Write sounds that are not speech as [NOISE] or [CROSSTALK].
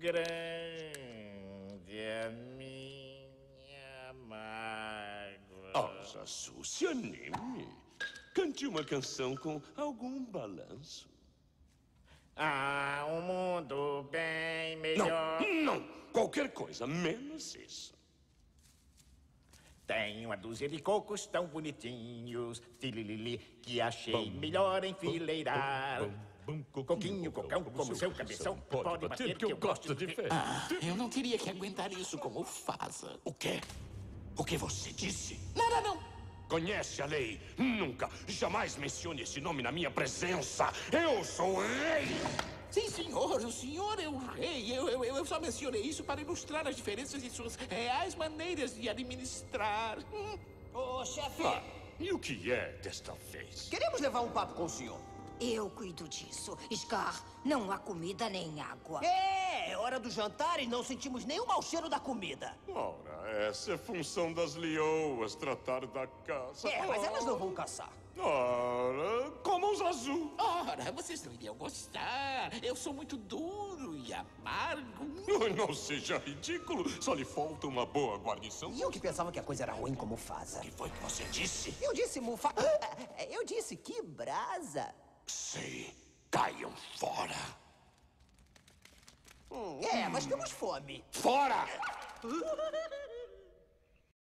grande a minha mágoa. Oh, Zazu, se anime. Cante uma canção com algum balanço. Há um mundo bem Não, melhor. não. Qualquer coisa, menos isso. Tem uma dúzia de cocos tão bonitinhos, tililili, que achei melhor enfileirar. Coquinho, cocão, como seu cabeção, pode bater que eu gosto de ver. Ah, eu não teria que aguentar isso como Faza. O quê? O que você disse? Nada, não. Conhece a lei? Nunca, jamais mencione esse nome na minha presença. Eu sou o rei! Sim, senhor, o senhor é o rei. Eu, eu, eu só mencionei isso para ilustrar as diferenças de suas reais maneiras de administrar. Hum. Ô, chefe, Ah, e o que é desta vez? queremos levar um papo com o senhor. Eu cuido disso. Scar, não há comida nem água. É, é hora do jantar e não sentimos nenhum mau cheiro da comida. Ora, essa é função das leoas, tratar da casa. É, mas elas não vão caçar. Ora, como os azul. Ora, vocês não iriam gostar. Eu sou muito duro e amargo. [LAUGHS] Não seja ridículo, só lhe falta uma boa guarnição. E eu que pensava que a coisa era ruim como Faza. O que foi que você disse? Eu disse mufa... [LAUGHS] Eu disse que brasa. Sei, caiam fora. Hum, é, mas temos fome. Fora!